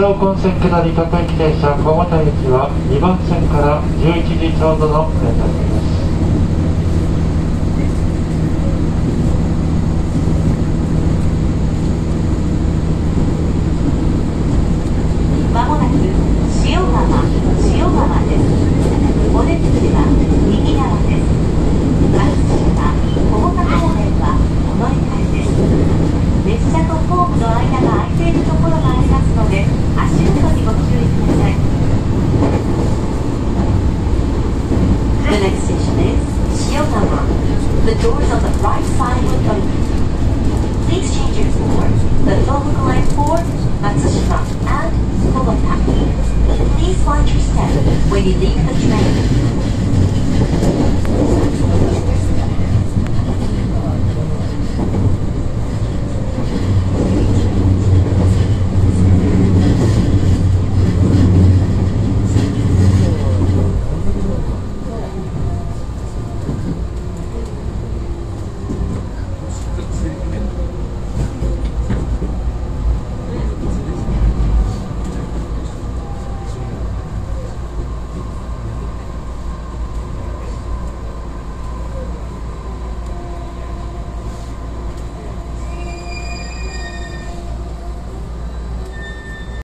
道本線下り各駅停車小本駅は2番線から11時ちょうどの連絡 next station is Shiogama. The doors on the right side will open. Please change your for the Tohoku Line 4, Matsushima, and Kogota. Please watch your step when you leave the